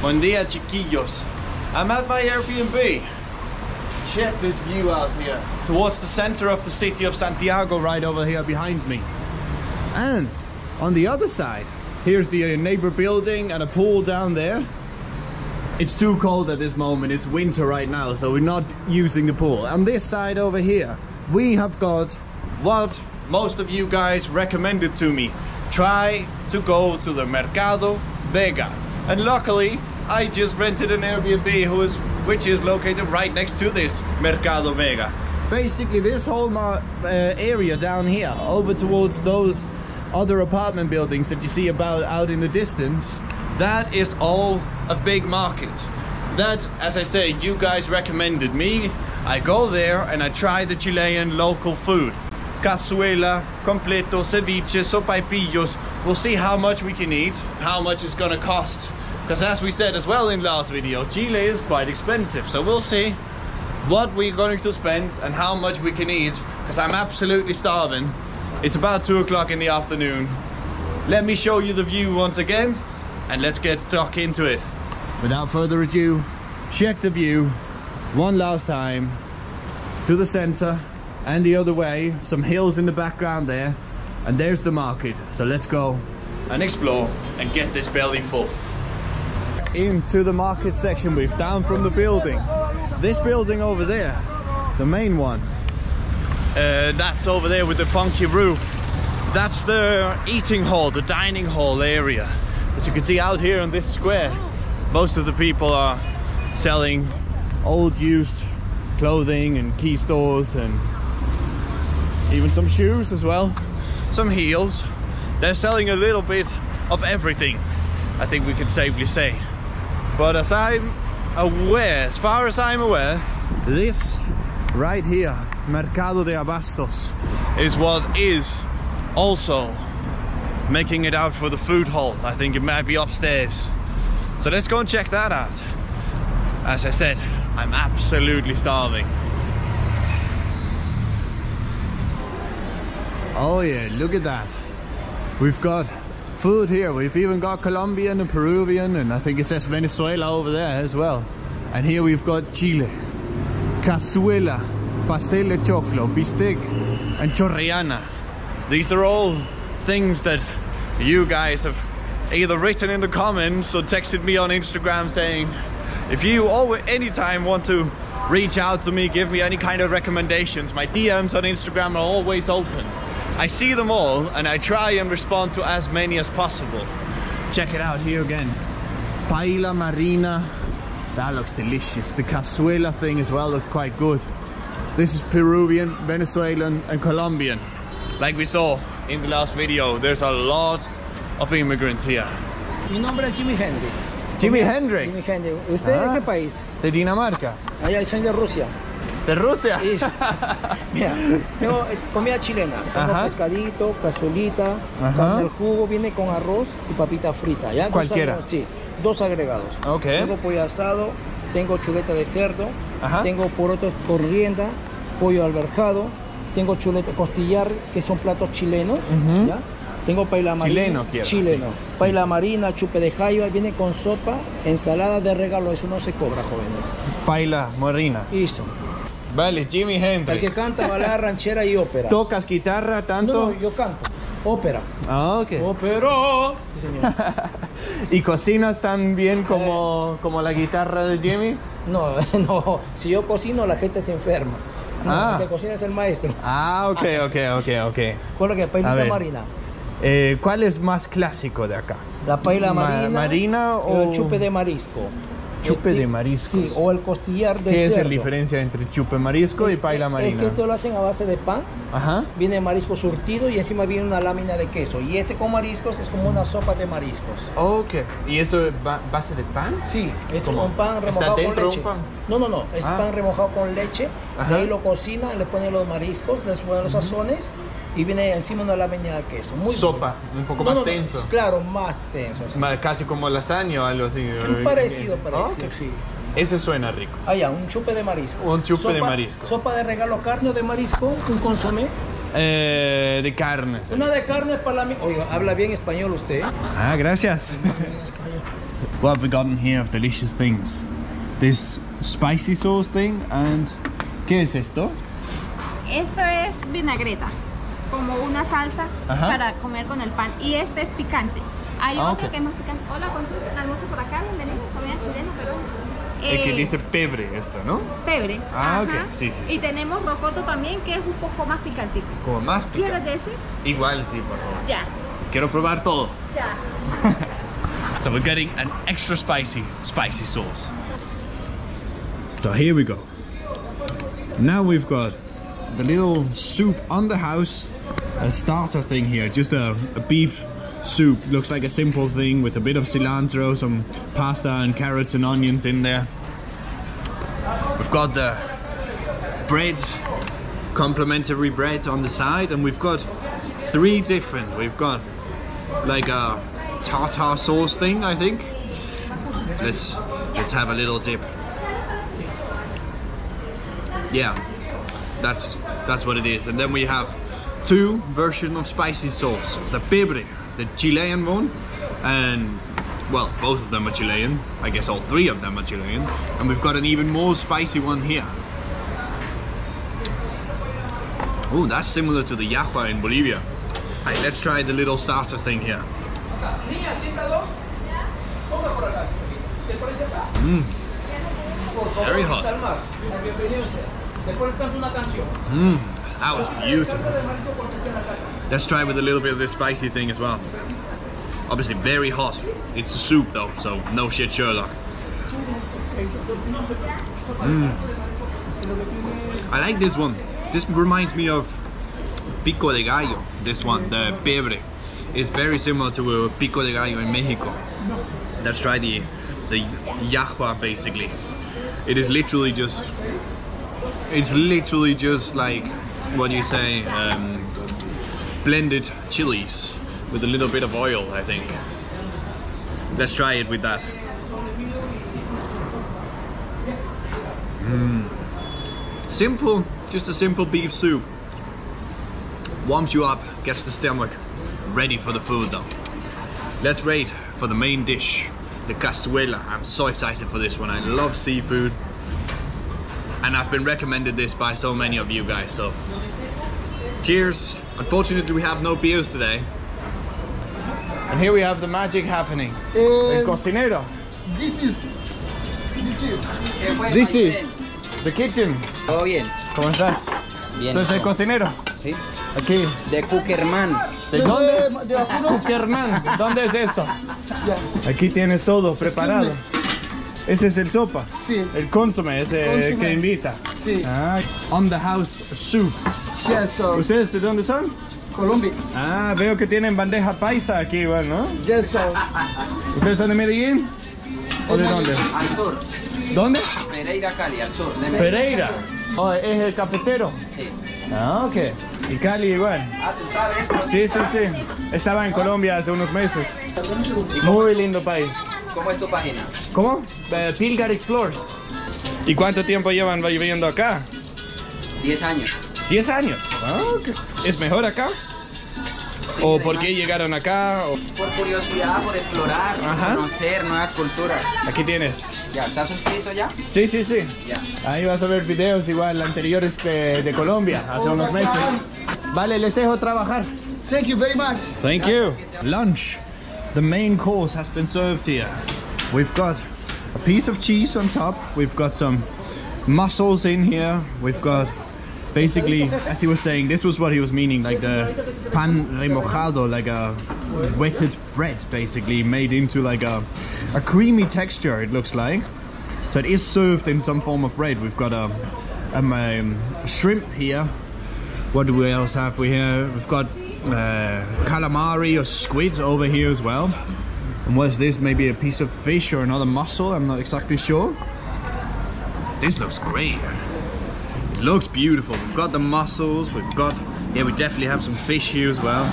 Buen dia, chiquillos. I'm at my Airbnb. Check this view out here. Towards the center of the city of Santiago, right over here behind me. And on the other side, here's the uh, neighbor building and a pool down there. It's too cold at this moment. It's winter right now, so we're not using the pool. On this side over here, we have got what most of you guys recommended to me. Try to go to the Mercado Vega. And luckily, I just rented an Airbnb who is, which is located right next to this Mercado Vega. Basically, this whole uh, area down here, over towards those other apartment buildings that you see about out in the distance, that is all a big market. That, as I say, you guys recommended me. I go there and I try the Chilean local food. Cazuela, completo, ceviche, sopaipillos. We'll see how much we can eat, how much it's gonna cost. Because as we said as well in last video, Chile is quite expensive. So we'll see what we're going to spend and how much we can eat. Because I'm absolutely starving. It's about two o'clock in the afternoon. Let me show you the view once again and let's get stuck into it. Without further ado, check the view one last time to the center and the other way. Some hills in the background there. And there's the market. So let's go and explore and get this belly full. Into the market section we've down from the building. This building over there, the main one, uh, that's over there with the funky roof. That's the eating hall, the dining hall area. As you can see out here in this square, most of the people are selling old used clothing and key stores and even some shoes as well, some heels. They're selling a little bit of everything, I think we can safely say. But as I'm aware, as far as I'm aware, this right here, Mercado de Abastos, is what is also making it out for the food hall. I think it might be upstairs. So let's go and check that out. As I said, I'm absolutely starving. Oh yeah, look at that. We've got food here. We've even got Colombian and Peruvian and I think it says Venezuela over there as well. And here we've got Chile, cazuela, pastel de choclo, bistec and chorrillana. These are all things that you guys have either written in the comments or texted me on Instagram saying if you always anytime want to reach out to me, give me any kind of recommendations, my DMs on Instagram are always open. I see them all and I try and respond to as many as possible. Check it out here again. Paella marina. That looks delicious. The cazuela thing as well looks quite good. This is Peruvian, Venezuelan and Colombian. Like we saw in the last video, there's a lot of immigrants here. Mi nombre es Jimi Hendrix. Jimi Hendrix. Jimi Hendrix. Hendrix. ¿Usted Ah. de qué país? De Dinamarca. Allá soy de Rusia. De Rusia. Y- Mira, tengo eh, comida chilena. Tengo Ajá. pescadito, cazuelita, Ajá. carne al jugo, viene con arroz y papita frita. ¿ya? Dos Cualquiera. agregados, Sí, dos agregados. Ok. Tengo pollo asado, tengo chuleta de cerdo, Ajá. tengo porotos corrienda, pollo alberjado, tengo chuleta costillar, que son platos chilenos. Tengo paella marina. Chileno quiero, Chileno. sí. Marina, chupe de jaiba, viene con sopa, ensalada de regalo. Eso no se cobra, jóvenes. Paila Morina. Eso. Vale, Jimi El que Hendrix. canta balada ranchera y ópera. ¿Tocas guitarra No, tanto? no, yo canto. Ópera. Ah, ok. Ópera. Sí, señor. ¿Y cocinas tan bien como, como la guitarra de Jimmy? No, no. Si yo cocino, la gente se enferma. No, Ah. el que cocina es el maestro. Ah, ok, ok, ok, ok. Con lo que A paellita ver. marina. Eh, ¿Cuál es más clásico de acá? La paella Ma- marina. marina o- El chupe de marisco. Chupe Este- de mariscos. Sí, o el costillar de ¿Qué es la diferencia entre chupe marisco y paila Es marina? que esto lo hacen a base de pan. Ajá. Viene marisco surtido y encima viene una lámina de queso. Y este con mariscos es como una sopa de mariscos. Ok. ¿Y eso es ba- base de pan? Sí, es ¿Cómo? con pan ¿Está remojado con dentro de leche. un pan? No, no, no, es Ah. pan remojado con leche. Ajá. De ahí lo cocinan, le ponen los mariscos, les ponen los sazones y viene encima una lámina de queso. Muy Sopa, un poco No, más no, no, tenso. Claro, más tenso. sí. Ma- Casi como lasaña o algo así. Un parecido, parecido, Ok. sí. Ese suena rico. Allá, un chupe de marisco. Un chupe de Sopa- marisco. Sopa de regalo carne o de marisco, un consomé. Eh, de carne. Una de carne para la... Oiga, habla bien español usted. Ah, gracias. What have we got in here of delicious things? This spicy sauce thing and ¿qué es esto? Esto es vinagreta, como una salsa Ajá. para comer con el pan. Y este es picante. Hay Ah, otro ok. que es más picante. Hola, consumo almuerzo por acá, bienvenido, comida chilena, pero Es que dice pebre esto, ¿no? pebre. Ah, Ajá. ok. Sí, sí, sí. Y tenemos rocoto también, que es un poco más picantito. Como más ¿Quieres de ese? Igual sí, por favor. Ya, Quiero probar todo. ya. So we're getting an extra spicy, spicy sauce. So here we go. Now we've got the little soup on the house, a starter thing here, just a, a beef soup. Looks like a simple thing with a bit of cilantro, some pasta and carrots and onions in there. We've got the bread, complimentary bread on the side, and we've got three different. We've got like a tartar sauce thing, I think. Let's let's have a little dip. Yeah, that's that's what it is. And then we have two version of spicy sauce: the pebre, the Chilean one, and well, both of them are Chilean. I guess all three of them are Chilean. And we've got an even more spicy one here. Oh, that's similar to the llajwa in Bolivia. Right, let's try the little starter thing here. Mm. Very hot. That was beautiful. Let's try with a little bit of this spicy thing as well. Obviously, very hot. It's a soup though, so no shit, Sherlock. Mm. I like this one. This reminds me of pico de gallo. This one, the pebre. It's very similar to a pico de gallo in Mexico. Let's try the the llajwa basically. It is literally just. It's literally just like what do you say? Um, blended chilies with a little bit of oil, I think. Let's try it with that. Mm. Simple, just a simple beef soup. Warms you up, gets the stomach ready for the food though. Let's wait for the main dish, the cazuela. I'm so excited for this one. I love seafood. And I've been recommended this by so many of you guys, so cheers. Unfortunately, we have no beers today. And here we have the magic happening. El cocinero. This is. This is. This is the kitchen. ¿Todo bien? ¿Cómo estás? Bien. ¿Tú eres el cocinero? ¿Sí? Aquí. De Cookerman. ¿De dónde? De Apuro. Cukerman. ¿Dónde es eso? Ya. Aquí tienes todo preparado. Ese es el sopa. Sí. El consome, ese Consomé. que invita. Sí. Ah, on the house soup. Yes, sir. ¿Ustedes de dónde son? Colombia. Ah, veo que tienen bandeja paisa aquí, igual, ¿no? Yes, sir. ¿Ustedes son de Medellín? ¿O de dónde? Al sur. ¿Dónde? Pereira, Cali, al sur. De Medellín. Pereira. Oh, es el cafetero. Sí. Ah, ok. Y Cali igual. Ah, tú sabes. Sí, sí, sí. Estaba en Colombia hace unos meses. Muy lindo país. ¿Cómo es tu página? ¿Cómo? Eh, Pilgar Explores. ¿Y cuánto tiempo llevan viviendo acá? 10 años. 10 años. Ah, ok. ¿Es mejor acá? Sí, ¿O por qué llegaron acá? O- Por curiosidad, por explorar, Ajá. conocer nuevas culturas. Aquí tienes. Ya, ¿estás suscrito ya? Sí, sí, sí. Ya. Ahí vas a ver videos igual anteriores de, de Colombia, hace unos meses. Vale, les dejo trabajar. Thank you very much. Thank you. Lunch. The main course has been served here. We've got a piece of cheese on top. We've got some mussels in here. We've got basically, as he was saying, this was what he was meaning, like the pan remojado, like a wetted bread, basically made into like a, a creamy texture. It looks like. So it is served in some form of bread. We've got a, um, um, shrimp here. What do we else have? We have we've got uh, calamari or squid over here as well. And what's this? Maybe a piece of fish or another mussel? I'm not exactly sure. This looks great. It looks beautiful. We've got the mussels. We've got yeah. We definitely have some fish here as well.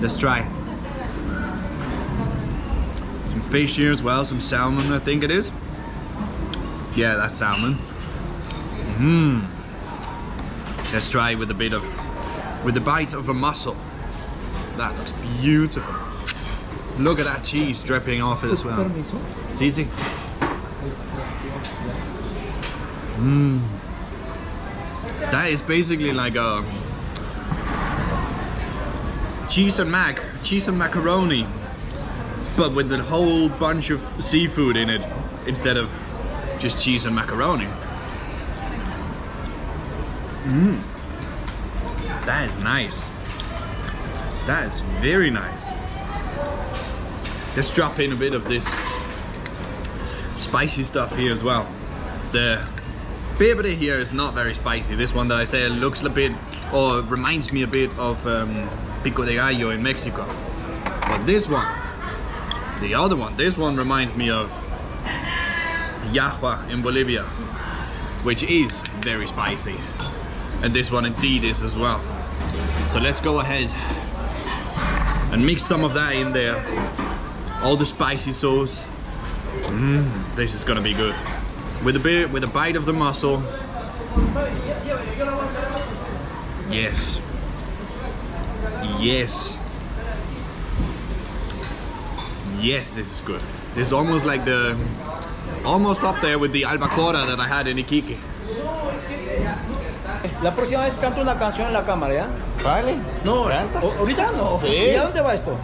Let's try. Some fish here as well. Some salmon, I think it is. Yeah, that's salmon. Mmm. Let's try with a bit of, with a bite of a mussel. That looks beautiful. Look at that cheese dripping off it as well. Sí, sí. Mmm. That is basically like a cheese and mac, cheese and macaroni, but with a whole bunch of seafood in it instead of just cheese and macaroni. Mmm. That is nice. That is very nice. Let's drop in a bit of this spicy stuff here as well. The bibbity here is not very spicy. This one that I say looks a bit, or reminds me a bit of um, pico de gallo in Mexico. But this one, the other one, this one reminds me of Llajwa in Bolivia, which is very spicy. And this one indeed is as well. So let's go ahead and mix some of that in there. All the spicy sauce. Mmm, this is gonna be good. With a bit, with a bite of the mussel. Yes. Yes. Yes, this is good. This is almost like the, almost up there with the albacora that I had in Iquique. La próxima vez canto una canción en la cámara, ¿ya? Vale. No, ¿o- ahorita no. Sí. ¿Y a dónde va esto?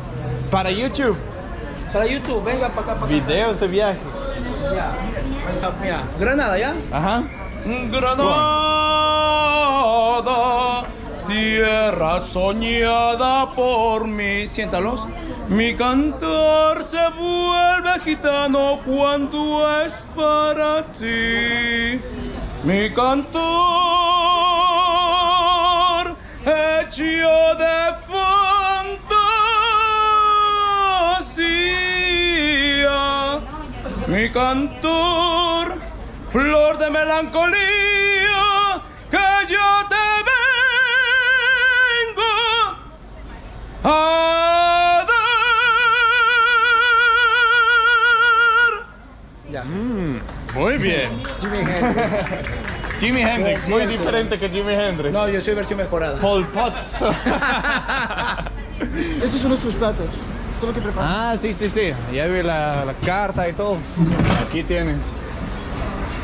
Para YouTube. Para YouTube, venga para acá, para acá. Videos de viajes. Mira, Granada, ¿ya? Ajá. Granada, tierra soñada por mí. Siéntalos. Mi cantar se vuelve gitano cuando es para ti. Mi cantor hecho de Mi cantor, flor de melancolía, que yo te vengo a dar. Ya. Muy bien. Jimi Hendrix. Jimi Hendrix, muy diferente que Jimi Hendrix. No, yo soy versión mejorada. Paul Potts. Estos son nuestros platos. Todo lo que ah, sí, sí, sí. Ya vi la, la carta y todo. Aquí tienes.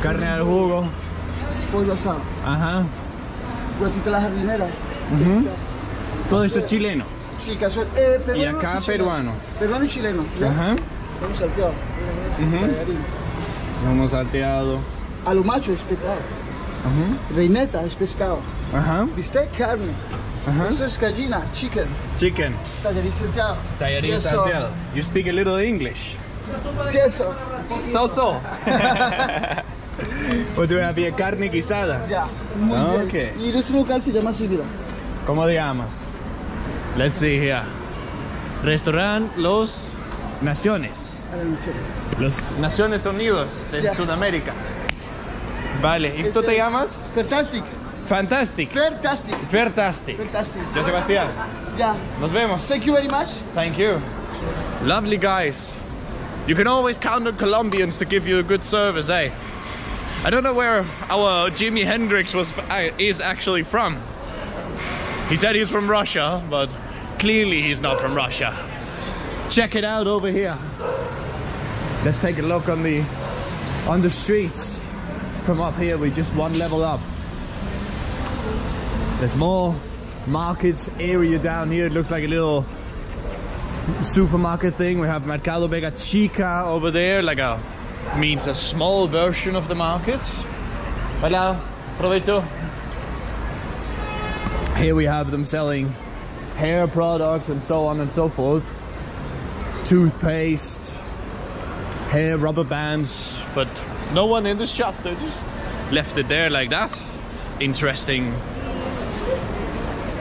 Carne al jugo. Pollo asado. Ajá. Guatita la jardinera. Todo eso chileno. Sí, casual. Eh, Y acá chileno. peruano. Peruano y chileno. ¿ya? Ajá. Estamos salteados. Tallarín. Hemos salteado. A lo macho es pescado. Reineta es pescado. Ajá. Bistec, carne. Ajá. Eso es gallina, chicken. Chicken. Tallarín salteado. Tallarín Queso. salteado. You speak a little English. Queso. So so. Pues había carne guisada. Ya. Muy Ah, bien. Y nuestro local se llama así, mira. ¿Cómo digamos? Let's see here. Restaurant Los Naciones. A. Los Naciones Unidos de Ya. Sudamérica. Vale, ¿y tú te llamas? Fantastic. Fantastic. Fantastic. Fantastic. Fantastic. Yo Sebastián. Ya. Nos vemos. Thank you very much. Thank you. Lovely guys. You can always count on Colombians to give you a good service, eh? I don't know where our Jimi Hendrix was uh, is actually from. He said he's from Russia, but clearly he's not from Russia. Check it out over here. Let's take a look on the on the streets from up here. We just one level up. There's more market area down here. It looks like a little supermarket thing. We have Mercado Vega Chica over there, like a means a small version of the market. Hola, provecho. Here we have them selling hair products and so on and so forth. Toothpaste, hair rubber bands, but no one in the shop. They just left it there like that. Interesting,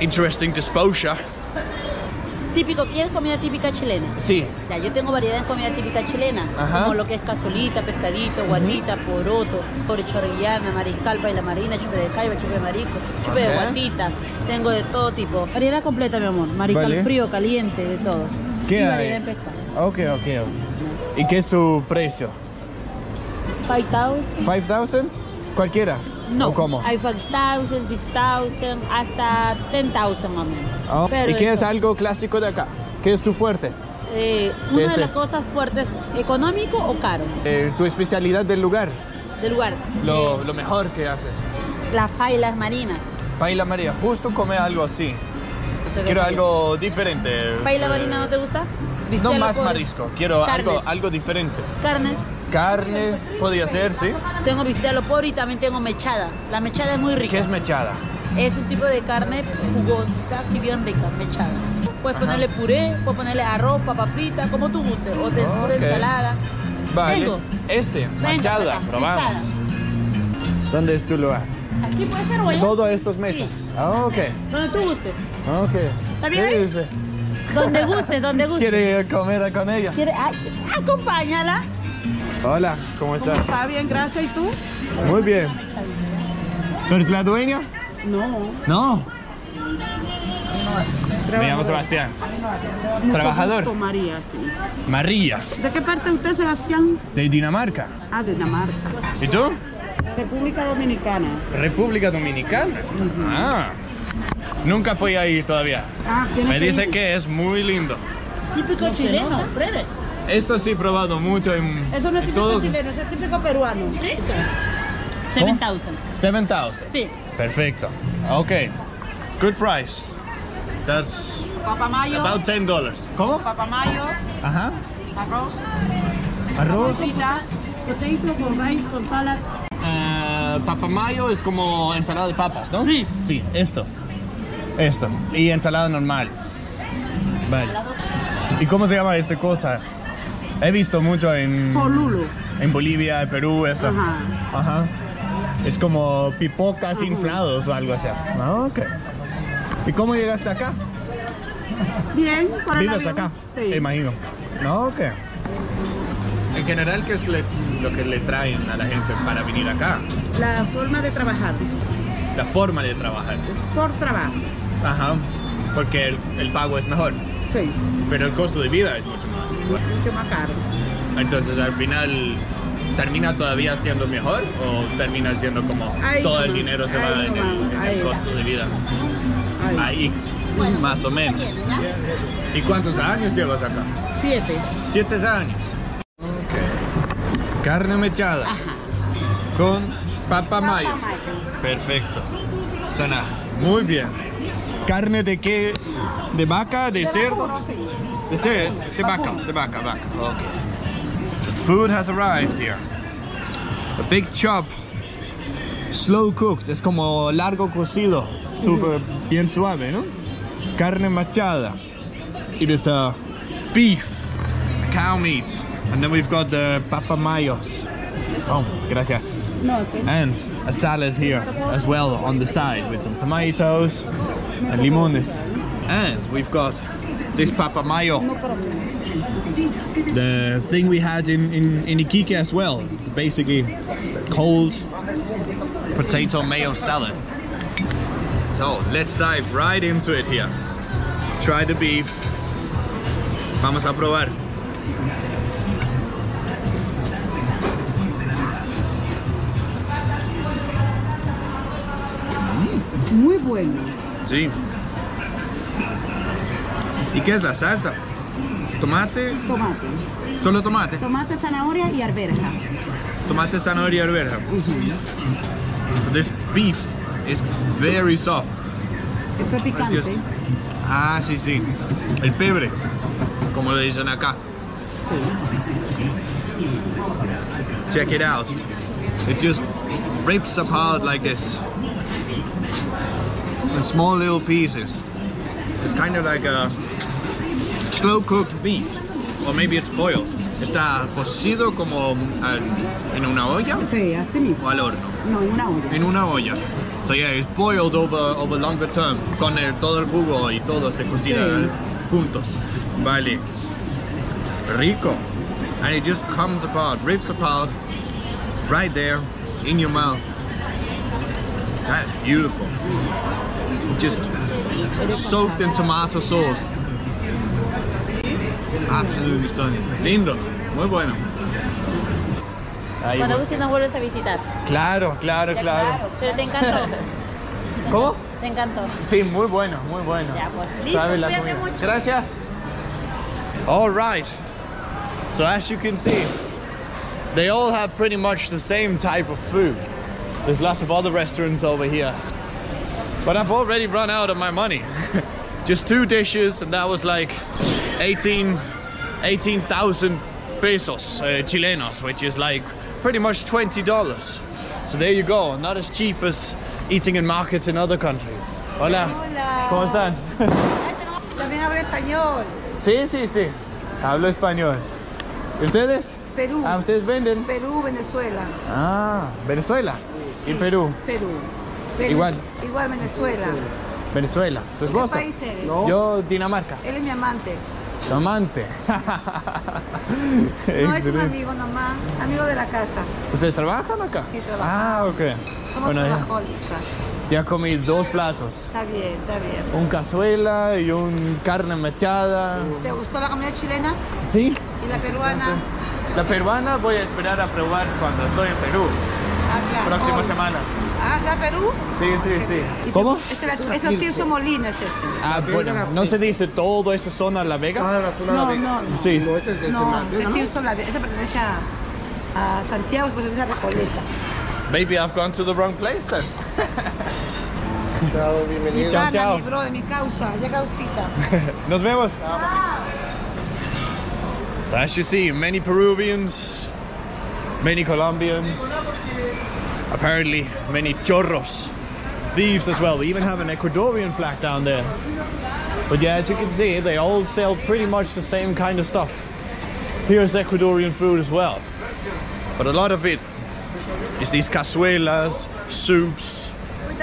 interesting disposure. Típico, ¿quieres comida típica chilena? Sí. Ya, yo tengo variedad en comida típica chilena, Ajá. como lo que es cazuelita, pescadito, guatita, poroto, chorrillana, mariscal, baila marina, chupe de jaiba, chupe de marisco, chupe de guatita, tengo de todo tipo. Variedad completa, mi amor, mariscal Vale. frío, caliente, de todo. ¿Qué y variedad en pescado. Ok, ok, ok. ¿Y qué es su precio? 5,000, ¿5000? Cualquiera. No, ¿O cómo? hay 5,000, 6,000, hasta 10,000 más o menos. Ah, Pero ¿Y qué es algo clásico de acá? ¿Qué es tu fuerte? eh, una Este. de las cosas fuertes, económico o caro, Eh, tu especialidad del lugar, del lugar. lo, lo mejor que haces. Las pailas marinas. Paila María, justo come algo así. Quiero algo diferente. ¿Paila Eh, marina no te gusta? No más marisco, quiero algo, algo diferente. Carnes. Carne, podría ser, ¿sí? Tengo bistec al pollo y también tengo mechada. La mechada es muy rica. ¿Qué es mechada? Es un tipo de carne jugosa, así bien rica, mechada. Puedes ponerle puré, puedes ponerle arroz, papa frita, como tú gustes, o de pura Ok. ensalada. Vale. Tengo. Este, acá, probamos. mechada. ¿Dónde es tu lugar? Aquí puede ser allá. Todos estos mesas. Ah, ok. Donde tú gustes. Ok. ¿Está bien? ¿Qué dice? Donde gustes, donde gustes. ¿Quiere comer con ella? ¿Quiere? Ay, acompáñala. Hola, ¿cómo estás? Está bien, gracias. ¿Y tú? Muy bien. ¿Tú eres la dueña? No. No. Me llamo Sebastián. Trabajador. Gusto, María, sí. María, ¿De qué parte usted, Sebastián? de Dinamarca. Ah, de Dinamarca. ¿Y tú? República Dominicana. República Dominicana. Ah. Nunca fui ahí todavía. Ah, tiene Me que dice ir. que es muy lindo. Típico chileno, pruebe. Esto sí he probado mucho en, Eso no es típico todo. chileno, eso es típico peruano. ¿Sí? 7000. 7000. Sí. Perfecto. Okay. Good price. That's Papamayo, about 10 dollars. ¿Cómo? papamayo, Ajá. arroz, Arroz. frita, potato con rice, con salad. Uh, papamayo es como ensalada de papas, ¿no? Sí. Sí, esto. Esto. Y ensalada normal. Vale. ¿Y cómo se llama esta cosa? He visto mucho en... Polulo. En Bolivia, en Perú, esto. Ajá. Ajá. Es como pipocas inflados o algo así. Ah, ok. ¿Y cómo llegaste acá? Bien, por el ¿Vives acá? Sí. Imagino. No, ok. En general, ¿qué es le- lo que le traen a la gente para venir acá? La forma de trabajar. La forma de trabajar. Por trabajo. Ajá. Porque el, el pago es mejor, Sí. pero el costo de vida es mucho más. Mucho más caro. Entonces, al final, ¿termina todavía siendo mejor o termina siendo como Ahí todo el dinero se va en el, en el costo de vida? Ahí. Ahí, más o menos. ¿Y cuántos años llevas acá? Siete. Siete años. Ok. Carne mechada. Con papa mayo. Perfecto. Suena muy bien. ¿Carne de qué? ¿De vaca? ¿De cerdo? De cerdo. De vaca. De vaca, vaca. Ok. The food has arrived here. A big chop. Slow cooked. Es como largo cocido. Súper bien suave, ¿no? Carne machada. It is a beef, cow meat, and then we've got the papamayos. Oh, gracias. No, sí. And a salad here as well on the side with some tomatoes and limones. And we've got this papamayo, the thing we had in, in, in Iquique as well. Basically, cold potato mayo salad. So let's dive right into it here. Try the beef. Vamos a probar. Muy bueno. Sí. ¿Y qué es la salsa? Tomate, Tomate. solo tomate. Tomate, zanahoria y arberja. Tomate, zanahoria y alberja. So this beef is very soft. Esto es picante. Just- Ah, sí, sí. El pebre, como le dicen acá. Check it out. It just rips apart like this. In small little pieces. Kind of like a slow cooked beef. Or maybe it's boiled. Está cocido como en una olla Sí, así o mismo. al horno. No, en una olla. En una olla. So yeah, it's boiled over, over longer term. Con el- todo el jugo y todo se cocina Sí. juntos. Vale. Rico. And it just comes apart, rips apart, right there in your mouth. That's beautiful. Just soaked in tomato sauce. Absolutely stunning. Lindo. Muy bueno. Ahí Cuando gustes nos vuelves a visitar. Claro, claro, claro. Pero te encantó. ¿Cómo? Te encantó. Sí, muy bueno, muy bueno. Ya, pues, listo, Sabe la cuídate comida. mucho. Gracias. All right. So as you can see, they all have pretty much the same type of food. There's lots of other restaurants over here. But I've already run out of my money. Just two dishes and that was like 18 18,000 pesos uh, chilenos, which is like pretty much $20. So there you go, not as cheap as eating in markets in other countries. Hola. Hola. ¿Cómo están? También habla español. Sí, sí, sí. Hablo español. ¿Y ustedes? Perú. Ah, ustedes venden. Perú, Venezuela. Ah, Venezuela. Y Perú. Perú. Perú. Igual. Igual Venezuela. Venezuela. ¿Tu ¿Qué esposa? país eres? Yo, Dinamarca. Él es mi amante. Tu amante. No es un amigo nomás, amigo de la casa. ¿Ustedes trabajan acá? Sí, trabajamos. Ah, ok. Somos Bueno, trabajólicas. ya comí dos platos. Está bien, está bien. Un cazuela y un carne mechada. ¿Te gustó la comida chilena Sí. y la peruana? La peruana voy a esperar a probar cuando estoy en Perú. Ah, claro. Próxima Hoy. semana. Ah, ¿ya Perú? Sí, sí, sí. ¿Y ¿Cómo? Este, este es el Tirso Molina, es este. Ah, bueno, no se dice todo esa zona La Vega. Ah, la zona la No, Vega. no, no. Sí. No, este No, Tirso la Este pertenece a, a Santiago, pertenece a Recoleta. Maybe I've gone to the wrong place then. Chao, bienvenido. Chao, mi bro, de mi causa, ya causita. Nos vemos. So as you see, many Peruvians, many Colombians, apparently many chorros, thieves as well. They even have an Ecuadorian flag down there. But yeah, as you can see, they all sell pretty much the same kind of stuff. Here's Ecuadorian food as well. But a lot of it is these cazuelas, soups.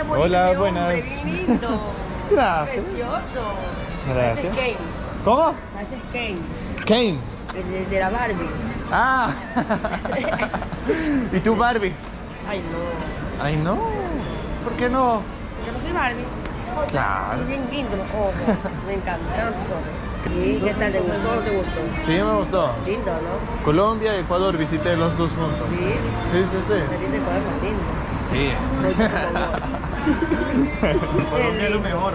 Hola, buenas. Gracias. Gracias. ¿Cómo? Ese Ken, Ken. de, de la Barbie. Ah. ¿Y tú, Barbie? Ay, no. Ay, no. ¿Por qué no? Yo no soy Barbie. Claro. Y bien lindo los ojos. Me encantaron tus ojos. ¿Y qué tal? ¿Te gustó o no te gustó? Sí, me gustó. Lindo, ¿no? Colombia y Ecuador visité los dos juntos. Sí. Sí, sí, sí. Lindo Ecuador más lindo. Sí. Colombia lo mejor.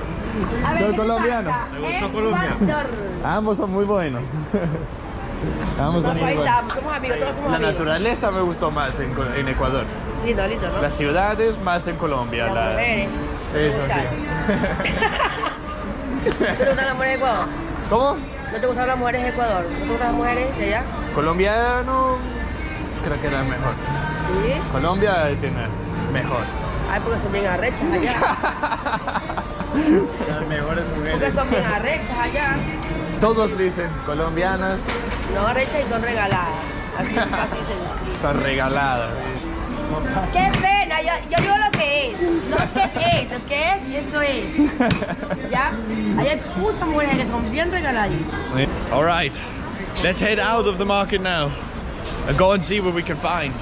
A Soy ¿qué te colombiano. pasa? Me gustó Colombia. Ecuador. Ambos son muy buenos. Son Papá, muy ahí estamos, somos amigos, todos somos La amigos. naturaleza me gustó más en, en Ecuador. Lindo, lindo, ¿no? Las ciudades más en Colombia. Las la- mujeres. Eso ¿No te gustan las mujeres de Ecuador? sí. ¿Cómo? ¿No te gustan las mujeres de Ecuador? ¿No te gustan las mujeres de allá? Colombiano creo que era mejor. Sí. Colombia tiene mejor. Ay, porque son bien arrechas allá. Las mejores Porque son bien arrechas allá. Todos dicen colombianas No y son regaladas. Así, así sencillo. son regaladas. ¡Qué pena! Yo, yo digo lo que es. No qué es. Lo que es, eso es. ¿Ya? Hay muchas mujeres que son bien regaladitas. All right, let's head out of the market now and go and see what we can find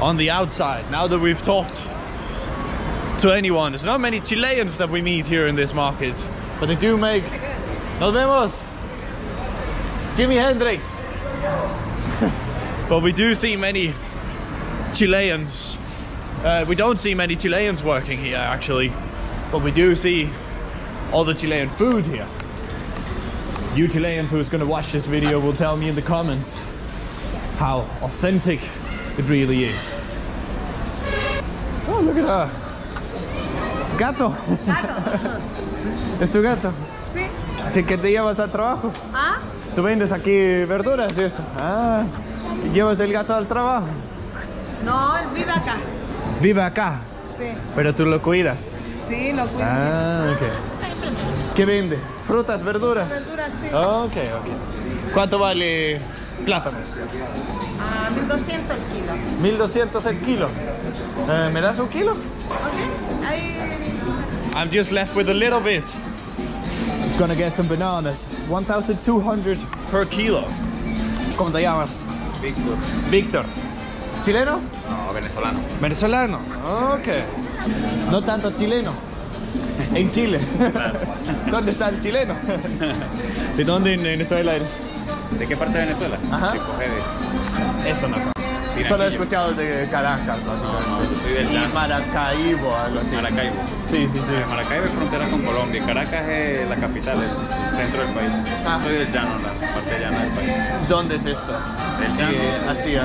on the outside. Now that we've talked to anyone, there's not many Chileans that we meet here in this market, but they do make. Nos vemos, Jimi Hendrix. but we do see many Chileans. Uh, we don't see many Chileans working here actually, but we do see all the Chilean food here. You Chileans who's going to watch this video will tell me in the comments how authentic it really is. Oh, look at her. Gato. ¿Es tu gato? Sí. Así que te llevas al trabajo. ¿Ah? Tú vendes aquí verduras y eso. Ah, llevas el gato al trabajo. No, él vive acá. Vive acá, Sí. pero tú lo cuidas. Sí, lo cuido. Ah, ok. ¿Qué vende? Frutas, verduras. Verduras, sí. Ok, ok. ¿Cuánto vale plátanos? A 1200 el kilo. 1200 el kilo. Eh, ¿Me das un kilo? Ahí. I'm just left with a little bit. Gonna get some bananas. 1200 per kilo. ¿Cómo te llamas? Víctor. Víctor. ¿Chileno? No, venezolano. Venezolano. Ok. No tanto chileno. En Chile. ¿Dónde está el chileno? ¿De dónde en Venezuela eres? ¿De qué parte de Venezuela? Ajá. Eso no. Solo he escuchado de Caracas, básicamente. Soy del Y llano. Maracaibo, algo así. Maracaibo. Sí, sí, sí. Maracaibo es frontera con Colombia. Caracas es la capital, el centro del país. Ah. Soy del llano, la parte llana del país. ¿Dónde es esto? Del llano. Y hacia...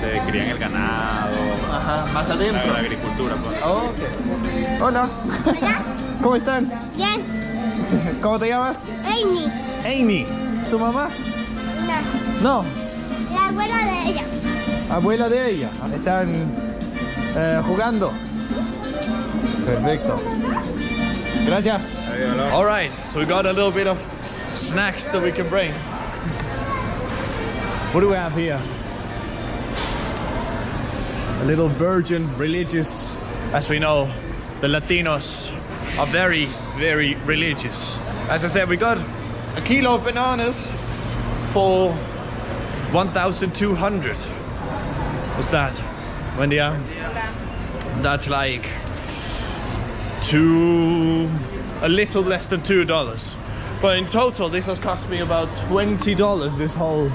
Donde crían el ganado, Ajá, más la, adentro. la agricultura. pues. Oh, ok. Hola. ¿Cómo están? Bien. ¿Cómo te llamas? Amy. Amy. ¿Tu mamá? No. No. La abuela de ella. Abuela de ella. Están eh, jugando. Perfecto. Gracias. All right, so we got a little bit of snacks that we can bring. What do we have here? A little virgin religious. As we know, the Latinos are very, very religious. As I said, we got a kilo of bananas for 1,200. What's that? Wendia? That's like two, a little less than two dollars. But in total, this has cost me about twenty dollars. This whole,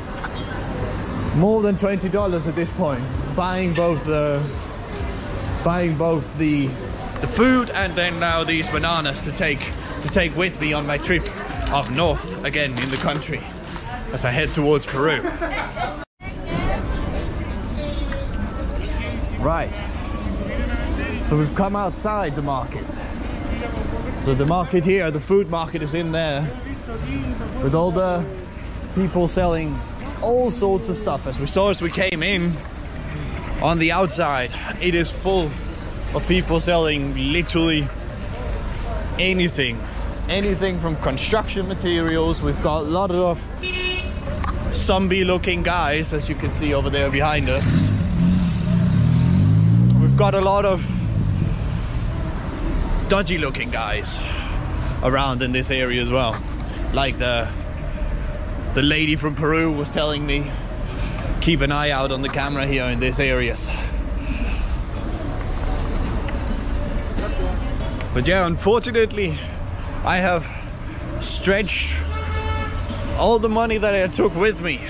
more than twenty dollars at this point. Buying both the, buying both the, the food and then now these bananas to take to take with me on my trip up north again in the country as I head towards Peru. Right. So we've come outside the market. So the market here, the food market is in there with all the people selling all sorts of stuff. As we saw as we came in on the outside, it is full of people selling literally anything. Anything from construction materials. We've got a lot of zombie looking guys, as you can see over there behind us. Got a lot of dodgy looking guys around in this area as well. Like the the lady from Peru was telling me keep an eye out on the camera here in these areas. But yeah, unfortunately, I have stretched all the money that I took with me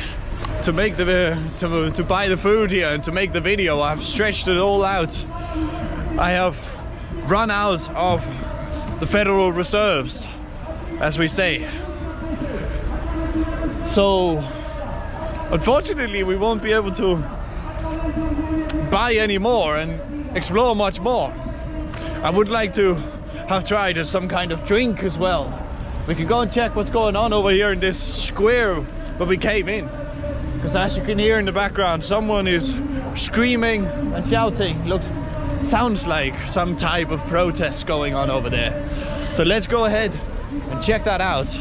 to make the to, to buy the food here and to make the video. I've stretched it all out. I have run out of the Federal Reserves, as we say. So, unfortunately, we won't be able to buy any more and explore much more. I would like to have tried some kind of drink as well. We can go and check what's going on over here in this square where we came in. Because as you can hear in the background, someone is screaming and shouting. Looks, sounds like some type of protest going on over there. So let's go ahead and check that out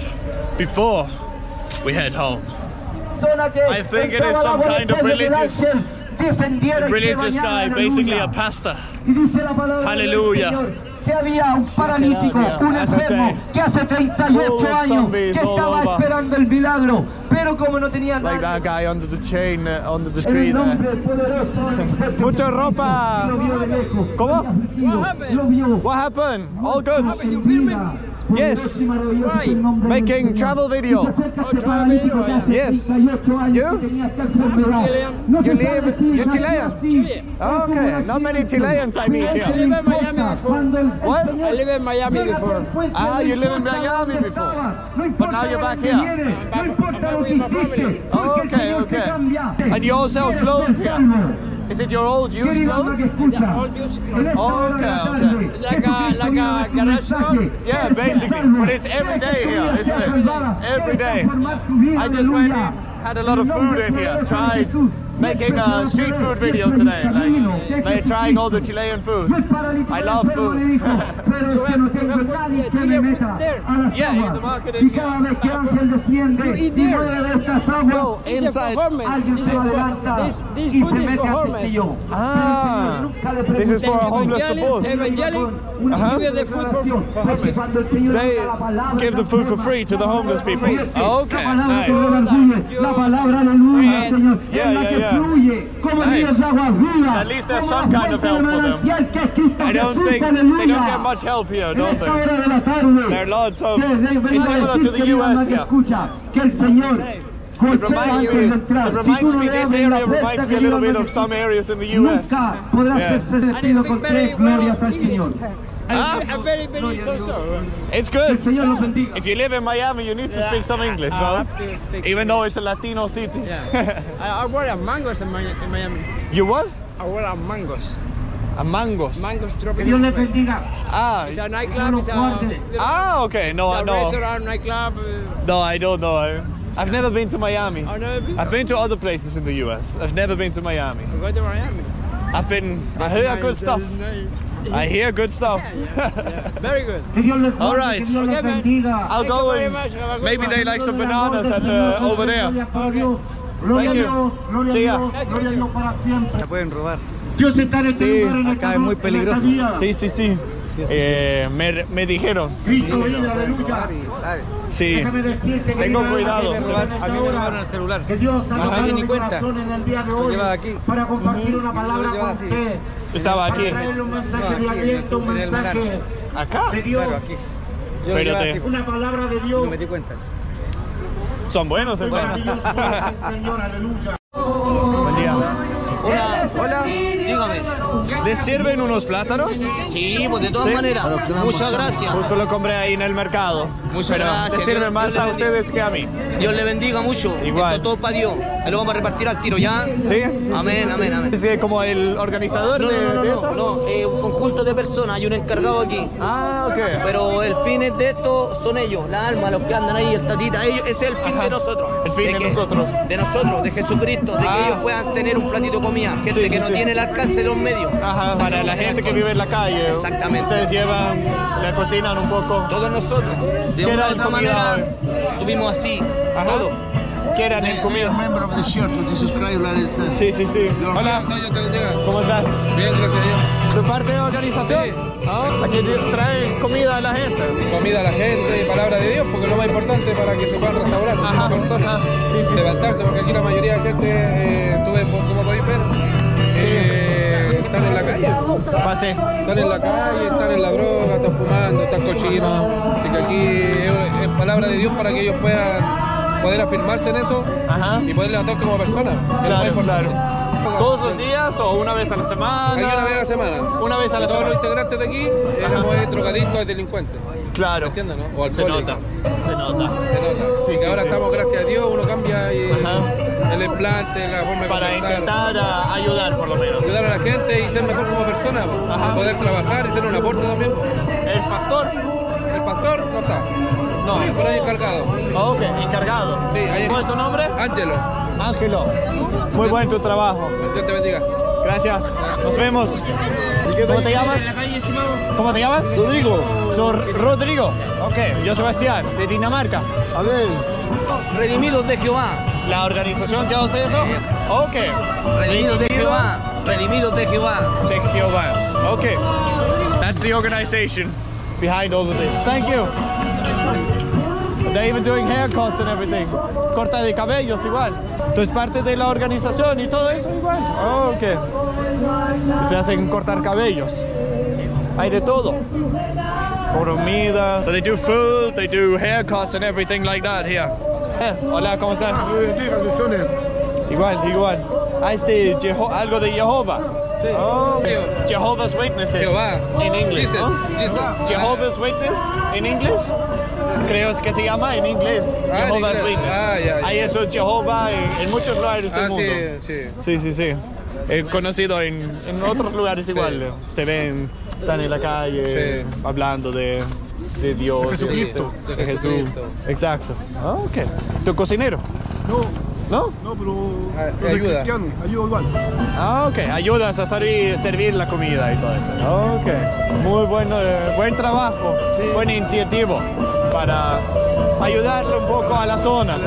before we head home. I think it is some kind of religious, religious guy, basically a pastor. Hallelujah. Que había un paralítico, un I enfermo, que hace 38 full of años, que estaba esperando el milagro, pero como no tenía nada, that guy under the chain, uh, under the en tree el nombre poderoso, Mucha ropa. lo vio de lejos, ¿Cómo? lo vio, What happened? All good. Yes. poderoso y maravilloso es el nombre del Making travel video. Y se acerca este paralítico que hace Yes. 38 años You? que tenía esta enfermedad. You live- you're Chilean? así, es Okay, not many. Chileans I meet here. no importa, cuando el- el What? I live in Miami llega a tu before. Ah, you live in Miami before. But now you're back here. no importa lo que with my family. Okay, okay. And you Quieres clothes here? Is it your old used clothes? escucha, all used en esta Oh, hora de la okay, okay. Like a- like a garage shop? Yeah, basically, but it's every day here, isn't it? Every day. transformar tu vida, I just went in, had a lot of food in here. Tried making a street food video today. Like, like trying all the Chilean food. I love food. le dijo, pero es que no tengo nadie que me meta a las Yeah, in the market in cada vez que el ángel desciende y mueve de estas No, inside. This- this food is for homeless. Ah, Pero el Señor nunca le this is for homeless support. Evangelic, Uh-huh. give the food for, for homeless. cuando el Señor They habla la palabra, give the food for free to the homeless people. Okay, nice. que lo fluye. La palabra, aleluya, And- Señor. Yeah, yeah, yeah. Fluye. Como Nice. ríos de agua viva. At least there's some kind of help for them. manantial que es Cristo I don't think they don't get much help here, En don't they? hora de la tarde. There are lots of. que de- vengo It's similar to the US alma que here. escucha que el Señor It reminds me, it reminds me, this area reminds me a little bit of some areas in the US. Nunca podrás Yeah. Ser seducido con tres glorias al Señor. Ah, very, very so-so. it's good. Señor los bendiga. If you live in Miami, you need to speak some English, right? Even though it's a Latino city. I, I work at Mangos in, Mi- in Miami. you what? I work at Mangos. A mangos. Mangos Que Tropical Dios les Cafe. bendiga. Ah, It's a nightclub. It's a, guarde. ah, okay. No, it's a no, restaurant, nightclub. Uh, no. I don't know. I, I've never been to Miami. I've never been. I've been to other places in the US. I've never been to Miami. I go to Miami. I've been. I hear good stuff. I hear good stuff. Very good. All right. Okay, man. I'll Thank go and maybe they like some bananas at Señor, over there. Dios. Gloria a. Dios. Gloria a See ya. Dios. Gloria a Dios para siempre. pueden robar. Dios está en este Sí, lugar en acá es muy peligroso. Sí, sí, sí. Eh, me, me dijeron. Cristo vive, aleluya. Sí. Déjame decirte que Tengo cuidado. A mí me robaron el celular. Que Dios ha tocado mi corazón en el día de hoy para compartir una palabra con usted. Estaba aquí. Para traerle un mensaje No, de aquí, aliento, un en el mensaje Acá. de Dios, Claro, aquí. Yo una palabra de Dios. no me di cuenta. Son buenos, hermano. Maravilloso es el Señor, aleluya. Buen día. Hola. Hola. ¿Les sirven unos plátanos? Sí, pues de todas Sí. maneras. Muchas gracias. Justo lo compré ahí en el mercado. Muchas Pero gracias. les sirve Dios- más Dios a ustedes que a mí. Dios le bendiga mucho. Igual. Esto todo para Dios. Ahí lo vamos a repartir al tiro ya. ¿Sí? Amén, amén, amén. Sí, como el organizador No, de, no, no, de no, eso. no, eh, un conjunto de personas, hay un encargado aquí. Ah, ok. Pero el fin es de esto son ellos, la alma, los que andan ahí, el tatita, ellos, ese es el fin Ajá. de nosotros. El fin de que- nosotros. De nosotros, de Jesucristo, de Ah. que ellos puedan tener un platito de comida, gente que no tiene el alcance de los medios. Ajá, para la gente que vive en la calle. Exactamente. Ustedes llevan, le cocinan un poco. Todos nosotros, de ¿Qué una el otra comida manera, tuvimos así, Ajá. todo. ¿Qué eran en comida? member of the Church of Jesus Christ of Latter-day Sí, sí, sí. Hola, ¿cómo estás? Bien, gracias a Dios. ¿De parte de organización? Ah, Aquí traen comida a la gente. Comida a la gente y palabra de Dios, porque es lo más importante para que se puedan restaurar Ajá, personas. ajá, sí, sí. Levantarse, porque aquí la mayoría de gente, eh, tú ves, como podéis ver, eh, están en la calle. Pase. Están en la calle, están en la droga, están fumando, están cochinos. Así que aquí es, palabra de Dios para que ellos puedan poder afirmarse en eso Ajá. y poder levantarse como personas. Claro, claro. ¿Todos los días o una vez a la semana? Una vez a la semana. Una vez a la Todos los integrantes de aquí éramos drogadictos y delincuentes. Claro. ¿Entiendes, no? O Se nota. Se nota. Se nota. Sí, y que sí, ahora sí. estamos, gracias a Dios, uno cambia y Ajá. El implante, la forma de Para conversar, intentar ah, ayudar por lo menos. ayudar a la gente y ser mejor como persona. Ajá. poder trabajar y ser un aporte también. ¿El pastor? El pastor no está, No. por ahí encargado. Ok, encargado. Sí, ahí- ¿Cómo es tu nombre? Ángelo, Ángelo. Muy buen tu trabajo. Dios te bendiga. Gracias. Nos vemos. ¿Cómo te llamas? ¿Cómo te llamas? Rodrigo. Rodrigo. Ok, yo Sebastián, de Dinamarca. A ver, Redimidos de Jehová, ¿La organización que hace eso? Ok. redimidos de Jehová, redimidos de Jehová. de Jehová. Okay. That's the organization behind all of this. Thank you. They're even doing haircuts and everything. Corta de cabellos igual. Entonces parte de la organización y todo eso igual. Oh, ok. Se hacen cortar cabellos. Hay de todo. Por comida. So they do food, they do haircuts and everything like that here. Eh, hola, ¿cómo estás? Igual, igual. Ah, este Jeho- algo de Jehová. Oh, Jehovah's Witnesses. Jehová. En inglés. Jesus, ¿no? Jesus. Jehovah's Witness en inglés. Creo que se llama en inglés. Ah, Jehovah's inglés. Witness. Ah, ya, ya. Hay eso Jehová en, en muchos lugares del Ah, mundo. sí, sí. Sí, sí, sí. He conocido en, en otros lugares igual. Se ven, están en la calle Sí. hablando de, de Dios, De Jesucristo, de, de Jesús. Jesucristo. Exacto. Ah, ok. ¿Tu cocinero? No, ¿No? no, pero Ah, ayuda. cristiano, ayudo igual. Ah, ok. Ayudas a servir, servir la comida y todo eso. Ok. Muy bueno, eh, buen trabajo, buen incentivo para ayudarle un poco a la zona.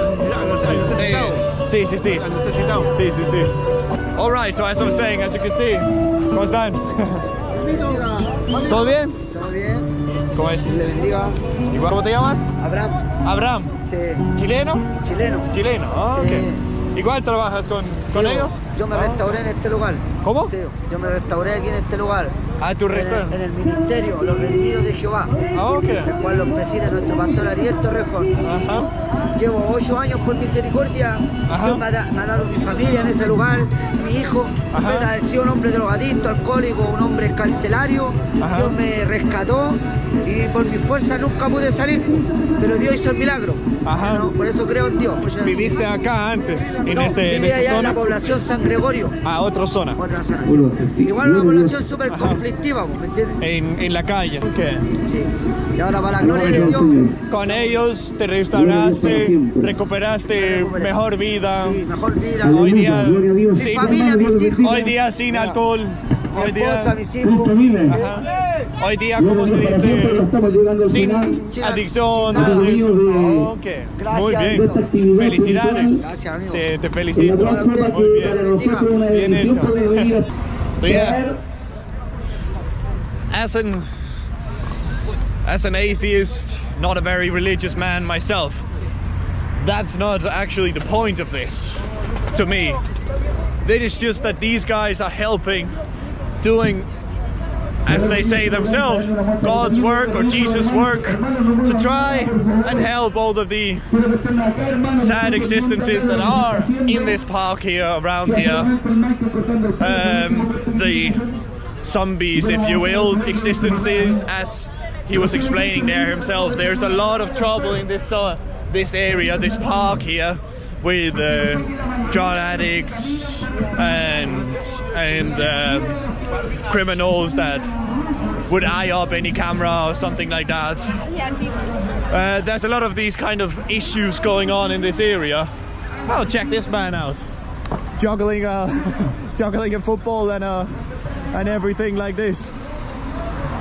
Sí, sí, sí. Sí, sí, sí. All right, so as I'm saying, as you can see, ¿cómo están? ¿Todo bien? ¿Cómo es? Le bendiga. ¿Cómo te llamas? Abraham, Abraham. sí, ¿Chileno? chileno. Chileno. Ah, Sí. ok. Igual trabajas con, con Sí, ellos. Yo me restauré en este lugar. ¿Cómo? Sí, yo me restauré aquí en este lugar. Ah, tu restaurante. en el ministerio, los redimidos de Jehová. Ah, ok. El cual los preside nuestro pastor Ariel Torrejón. Llevo ocho años por misericordia. Dios me ha, da- me ha dado mi familia en ese lugar, mi hijo. ¿verdad? He sido un hombre drogadicto, alcohólico, un hombre carcelario. Dios me rescató y por mi fuerza nunca pude salir. Pero Dios hizo el milagro. ¿no? Por eso creo en Dios. ¿Viviste acá antes? En, No, ese, en viví esa allá en zona. la población San Gregorio. Ah, otra zona. Otra zona. sí. Igual una población súper conflictiva, ¿me entiendes? En, en la calle. Sí. Y ahora para la gloria de Dios. Con ellos te restauraste, recuperaste mejor vida. Sí, mejor vida. Hoy día, Mi sin- familia, mis hijos. hoy día sin alcohol. Hoy día, esposa, mis hijos. Ajá. hoy día, ¿cómo se dice? Sin adicción. nada de eso. Ok. Muy bien. Felicidades. Gracias, amigo. Te, te felicito. Muy bien. Bien hecho. So yeah, as an as an atheist, not a very religious man myself, that's not actually the point of this to me. It is just that these guys are helping, doing, as they say themselves, God's work or Jesus' work to try and help all of the sad existences that are in this park here, around here. Um, the zombies, if you will, existences, as he was explaining there himself. There's a lot of trouble in this uh, this area, this park here, with uh, drug addicts and and um, criminals that would eye up any camera or something like that. Uh, there's a lot of these kind of issues going on in this area. Oh, check this man out, juggling a juggling a football and a and everything like this,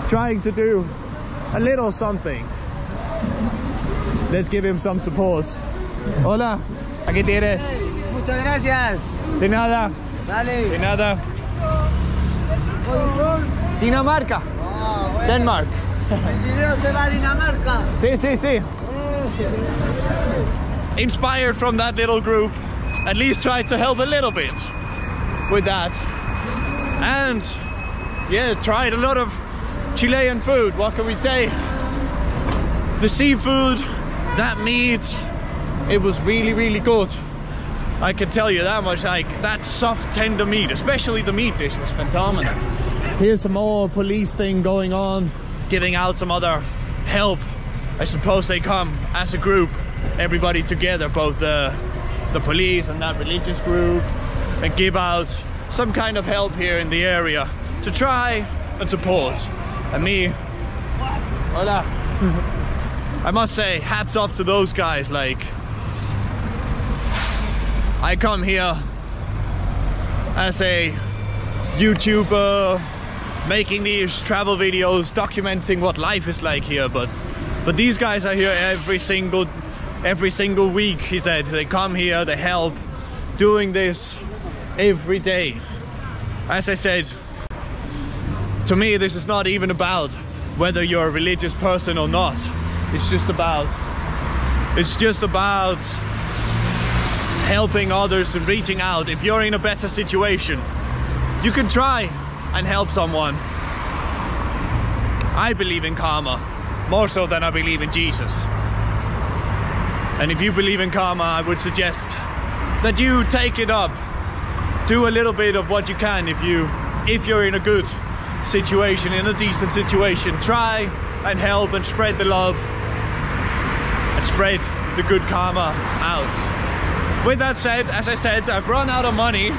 trying to do a little something. Let's give him some support. Hola, aquí tienes. Muchas gracias. De nada, Dale. de nada. Dinamarca. Denmark. El video se va a Dinamarca. Sí, sí, sí. Inspired from that little group, at least try to help a little bit with that. And yeah, tried a lot of Chilean food. What can we say? The seafood, that meat, it was really, really good. I can tell you that much. Like that soft, tender meat, especially the meat dish, was phenomenal. Here's some more police thing going on, giving out some other help. I suppose they come as a group, everybody together, both the the police and that religious group, and give out some kind of help here in the area to try and support. And me, hola. I must say, hats off to those guys. Like, I come here as a YouTuber making these travel videos documenting what life is like here but but these guys are here every single every single week he said. They come here they help doing this every day. As i said to me this is not even about whether you're a religious person or not. It's just about it's just about helping others and reaching out. If you're in a better situation you can try and help someone. I believe in karma more so than I believe in Jesus. And if you believe in karma, I would suggest that you take it up. Do a little bit of what you can if you if you're in a good situation, in a decent situation. Try and help and spread the love and spread the good karma out. With that said, as I said, I've run out of money.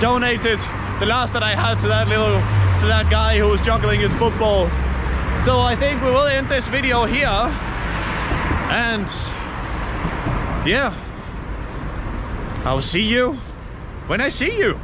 Donated the last that I had to that little to that guy who was juggling his football. So I think we will end this video here. And yeah. I'll see you when I see you.